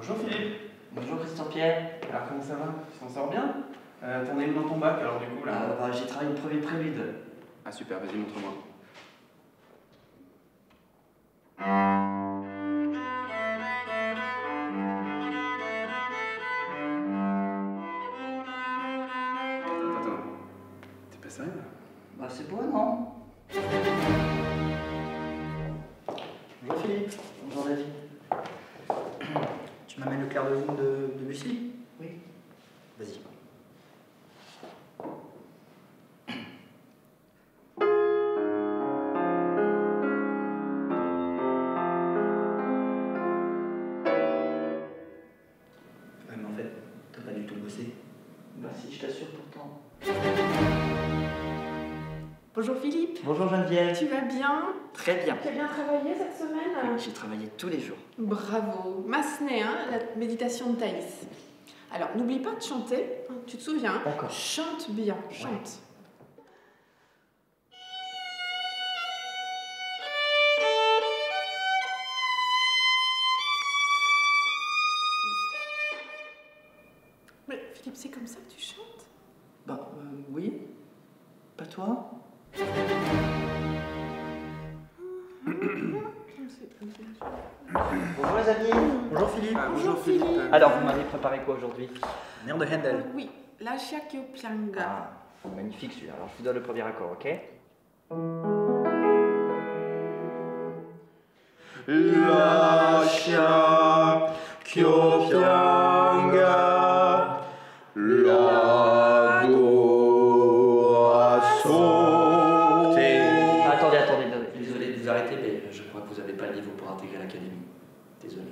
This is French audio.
Bonjour Philippe. Bonjour Christian Pierre. Alors comment ça va? Tu t'en sors bien? Euh, T'en es où dans ton bac alors du coup là? Euh, bah, j'ai travaillé une première prélude. Ah super, vas-y montre-moi. Attends, attends. T'es pas sérieux là? Bah c'est beau, non? Bonjour Philippe. Bonjour David. Clair de lune de, de Lucie Oui. Vas-y. Ouais, mais en fait, t'as pas du tout bossé. Bah si, je t'assure pourtant. Bonjour Philippe, Bonjour Geneviève. tu vas bien Très bien. Tu as bien travaillé cette semaine? J'ai travaillé tous les jours. Bravo, Masné, hein, la méditation de Thaïs. Alors n'oublie pas de chanter, hein, tu te souviens D'accord. Chante bien, chante. Mais Philippe, c'est comme ça que tu chantes? Bah euh, oui. Pas toi? Bonjour les amis. Bonjour Philippe. Ah, Bonjour, Philippe. Alors, vous m'avez préparé quoi aujourd'hui? Mère de Handel. Oui, la Pyanga. Ah, magnifique celui-là. Alors, je vous donne le premier accord, ok? Kyopianga L'adoration crois que vous n'avez pas le niveau pour intégrer l'académie. Désolé.